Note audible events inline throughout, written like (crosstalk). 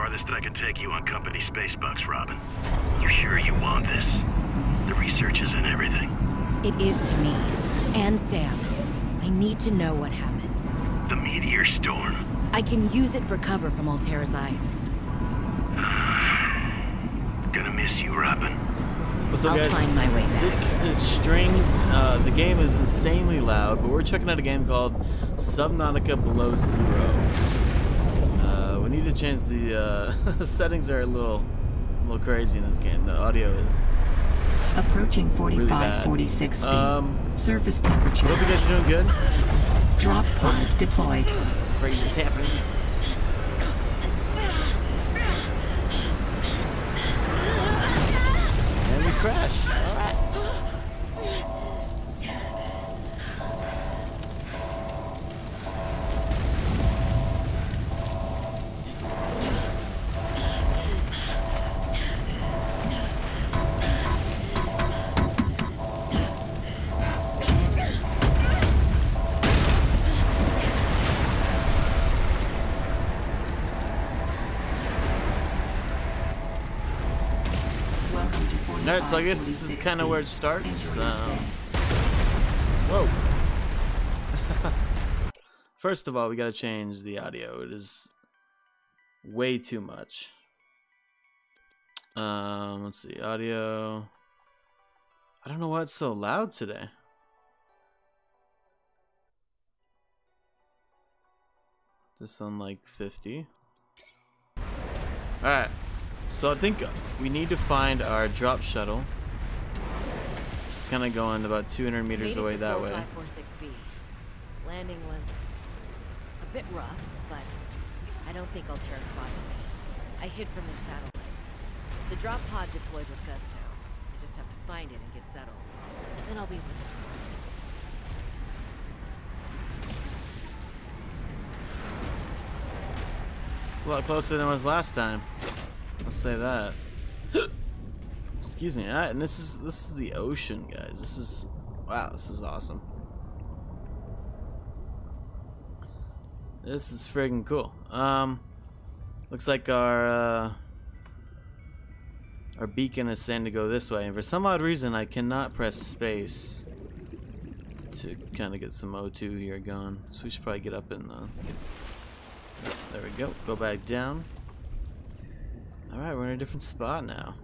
farthest that I can take you on company space bucks, Robin. You sure you want this? The research is in everything. It is to me. And Sam. I need to know what happened. The meteor storm. I can use it for cover from Alterra's eyes. (sighs) Gonna miss you, Robin. What's up, I'll guys? find my way back. This is Stringzz. Uh, the game is insanely loud, but we're checking out a game called Subnautica Below Zero. We need to change the uh, (laughs) settings are a little, a little crazy in this game. The audio is. Approaching Really bad. 45, 46 speed. Um, Surface temperature. hope you guys are doing good. Drop pod deployed. Crazy is happening. Alright, so I guess this is kind of where it starts. Um, whoa. (laughs) First of all, we gotta change the audio. It is way too much. Um, let's see, audio. I don't know why it's so loud today. This on like 50. Alright, so I think we need to find our drop shuttle. Just kind of going about 200 meters away that way. 4546B. Landing was a bit rough, but I don't think Alterra spotted me. I hid from the satellite. The drop pod deployed with Gusto. I just have to find it and get settled. Then I'll be with the. It's a lot closer than it was last time. I'll say that. Excuse me. And this is this is the ocean, guys. This is wow. This is awesome. This is friggin' cool. Um, looks like our uh, our beacon is saying to go this way, and for some odd reason, I cannot press space to kind of get some O2 here going. So we should probably get up in the. There we go. Go back down. Alright, we're in a different spot now.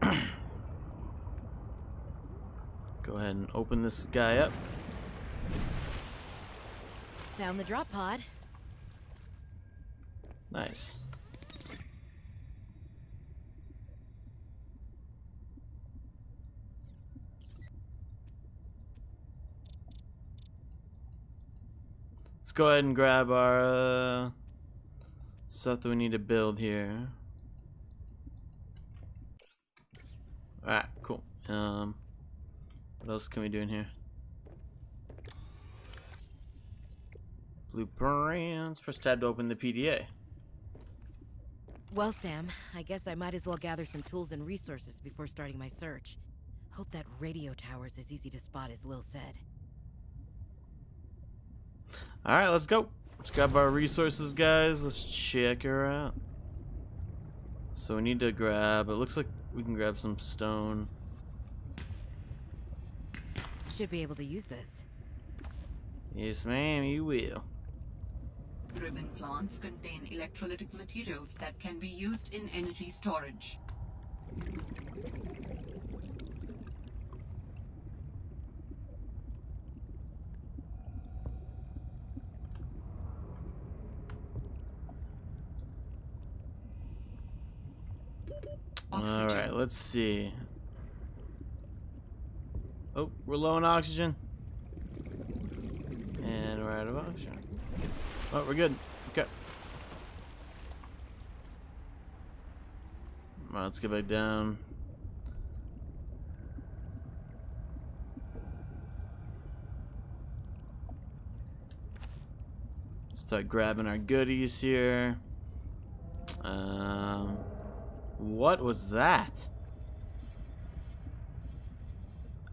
(clears throat) Go ahead and open this guy up. Found the drop pod. Nice. Let's go ahead and grab our uh, stuff that we need to build here. Alright, cool. Um, what else can we do in here? Blueprints. Press tab to open the PDA. Well, Sam, I guess I might as well gather some tools and resources before starting my search. Hope that radio tower's as easy to spot as Lil said. Alright, let's go. Let's grab our resources, guys. Let's check her out. So we need to grab, it looks like we can grab some stone. Should be able to use this. Yes, ma'am, you will. Ribbon plants contain electrolytic materials that can be used in energy storage. Oxygen. Alright, let's see. Oh, we're low on oxygen. And we're out of oxygen. Oh, we're good. Okay. Well, let's get back down. Start grabbing our goodies here. Um, what was that?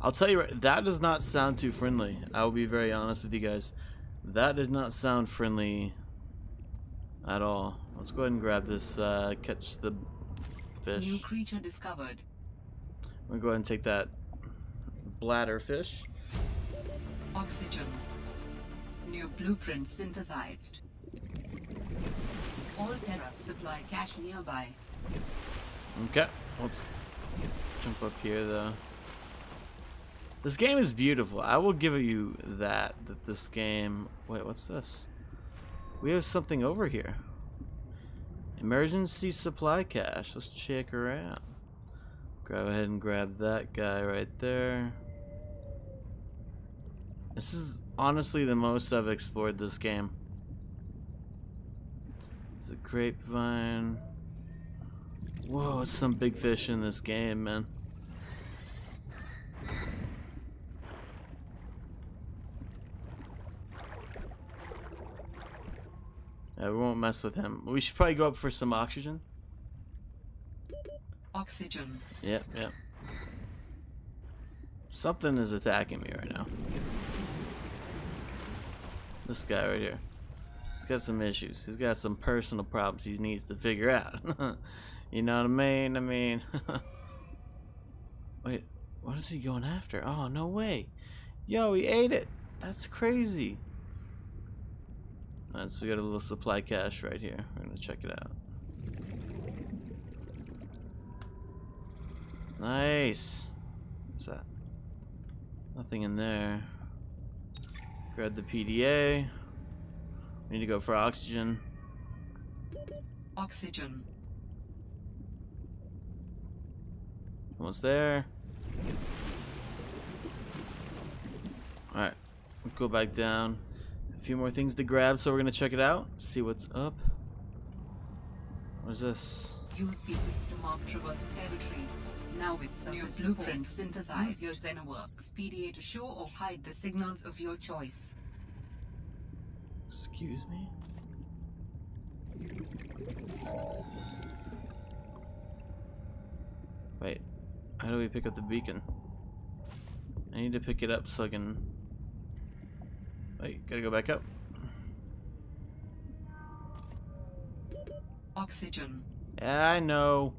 I'll tell you right, that does not sound too friendly. I will be very honest with you guys. That did not sound friendly at all. Let's go ahead and grab this, uh, catch the fish. New creature discovered. I'm gonna go ahead and take that bladder fish. Oxygen. New blueprint synthesized. All Terra supply cache nearby. Okay, let's jump up here though. This game is beautiful. I will give you that. That this game. Wait, what's this? We have something over here. Emergency supply cache. Let's check out. Go ahead and grab that guy right there. This is honestly the most I've explored this game. It's a grapevine. Whoa, it's some big fish in this game, man. Yeah, we won't mess with him. We should probably go up for some oxygen. Oxygen. Yep, yep. Something is attacking me right now. This guy right here. He's got some issues. He's got some personal problems he needs to figure out. (laughs) you know what I mean? I mean... (laughs) Wait, what is he going after? Oh, no way. Yo, he ate it. That's crazy. Alright, so we got a little supply cache right here. We're gonna check it out. Nice. What's that? Nothing in there. Grab the PDA. We need to go for oxygen. Oxygen. Almost there. Alright. Go back down. A few more things to grab, so we're gonna check it out. See what's up. What is this? Use beacons to mark traverse territory. Now with surface New blueprint synthesized. Use your Xenoworks PDA to show or hide the signals of your choice. Excuse me? Wait, how do we pick up the beacon? I need to pick it up so I can... Wait, gotta go back up. Oxygen. Yeah, I know.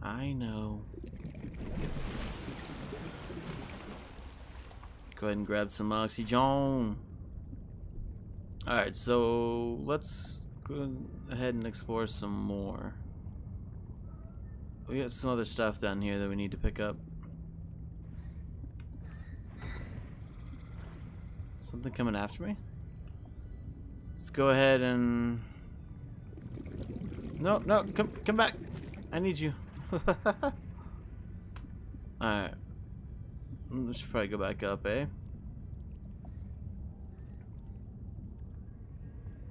I know. Go ahead and grab some oxygen. Alright, so let's go ahead and explore some more. We got some other stuff down here that we need to pick up. Something coming after me? Let's go ahead and... No, no, come, come back. I need you. (laughs) Alright. We should probably go back up, eh?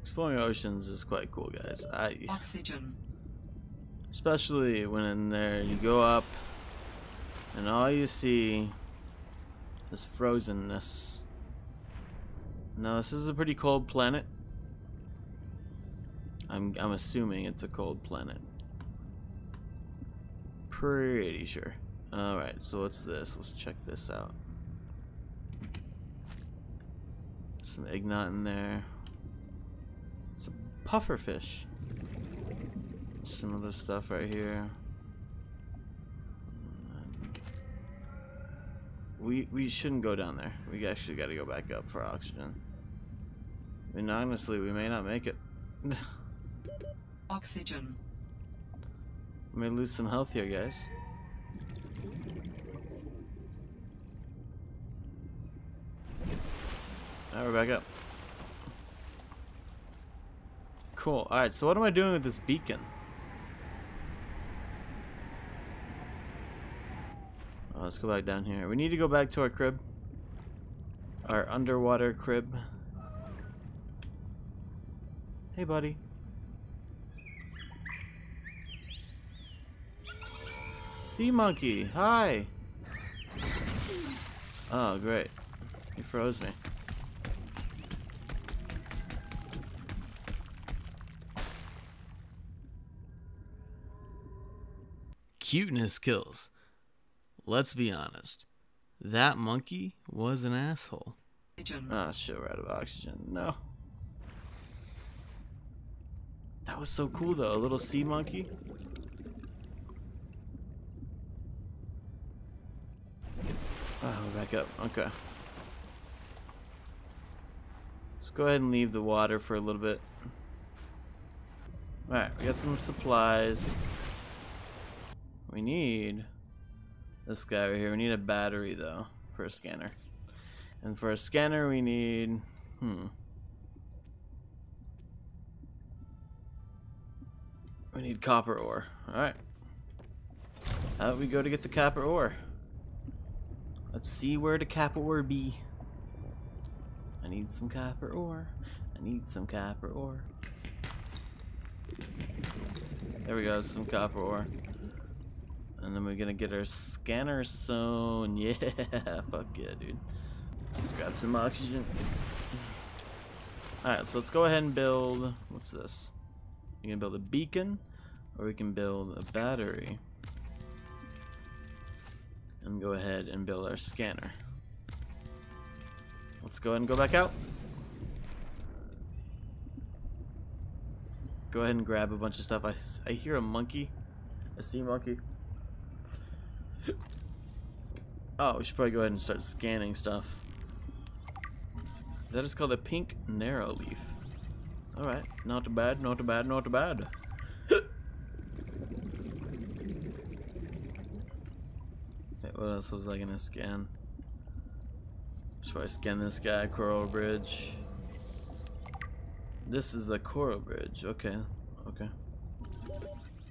Exploring oceans is quite cool, guys. I Oxygen. Especially when in there you go up and all you see is frozenness. Now this is a pretty cold planet. I'm I'm assuming it's a cold planet. Pretty sure. Alright, so what's this? Let's check this out. Some ignot in there. It's a pufferfish. Some other stuff right here. We we shouldn't go down there. We actually got to go back up for oxygen. I mean, honestly, we may not make it. (laughs) Oxygen. we may lose some health here, guys. Alright, we're back up. Cool. Alright, so what am I doing with this beacon? Oh, let's go back down here. We need to go back to our crib. Our underwater crib. Hey, buddy. Sea monkey, hi. Oh, great. He froze me. Cuteness kills. Let's be honest. That monkey was an asshole. Oxygen. Ah, shit, we're out of oxygen. No. That was so cool though, a little sea monkey. Oh, back up. Okay. Let's go ahead and leave the water for a little bit. Alright, we got some supplies. We need this guy right here. We need a battery though for a scanner. And for a scanner we need hmm. We need copper ore. Alright. How do we go to get the copper ore? Let's see where the copper ore be. I need some copper ore. I need some copper ore. There we go, some copper ore. And then we're gonna get our scanner zone. (laughs) Yeah, fuck yeah, dude. Let's grab some oxygen. Alright, so let's go ahead and build. What's this? We can build a beacon, or we can build a battery. And go ahead and build our scanner. Let's go ahead and go back out. Go ahead and grab a bunch of stuff. I, I hear a monkey. A sea monkey. Oh, we should probably go ahead and start scanning stuff. That is called a pink narrow leaf. Alright, not bad, not bad, not bad. (gasps) Wait, what else was I gonna scan? Should I scan this guy, Coral Bridge? This is a Coral Bridge, okay, okay.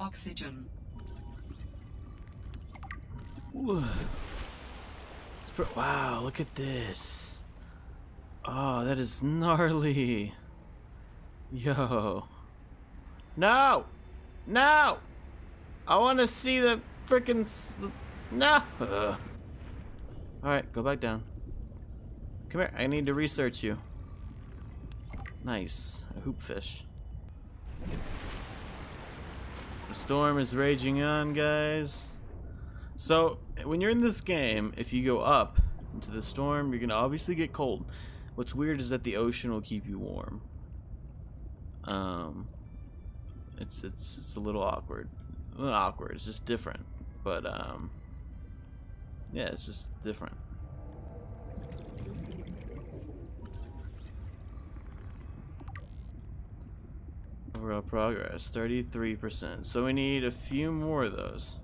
Oxygen. Wow, look at this. Oh, that is gnarly. Yo. No! No! I want to see the freaking. No! Alright, go back down. Come here, I need to research you. Nice. A hoopfish. The storm is raging on, guys. So, when you're in this game, if you go up into the storm, you're going to obviously get cold. What's weird is that the ocean will keep you warm. Um, it's it's it's a little awkward. Not awkward. It's just different. But um, yeah, it's just different. Overall progress, 33%. So we need a few more of those.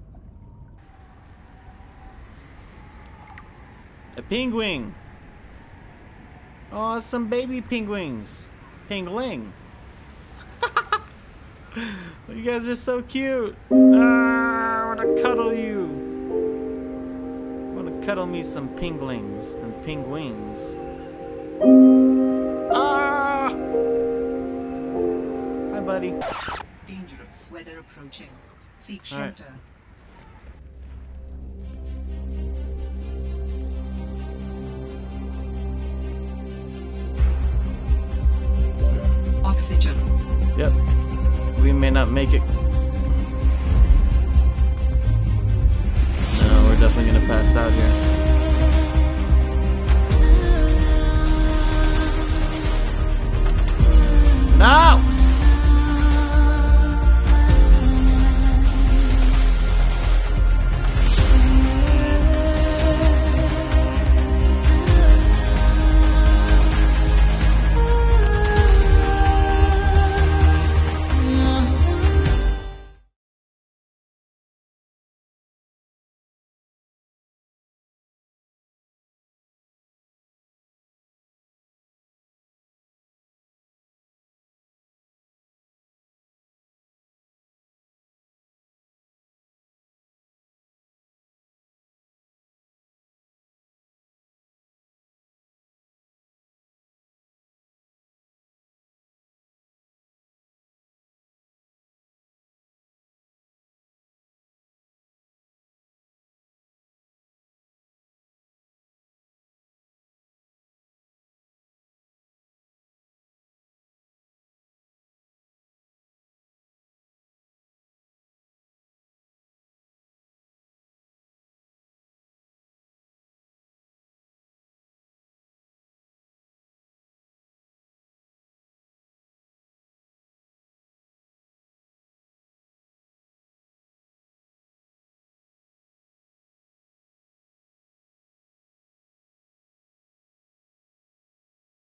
A penguin! Oh, some baby penguins. Pengling. (laughs) you guys are so cute. Ah, I want to cuddle you. I want to cuddle me some penglings and penguins. Ah! Hi, buddy. Dangerous weather approaching. Seek shelter. oxygen. Yep. We may not make it. No, we're definitely gonna pass out here. No!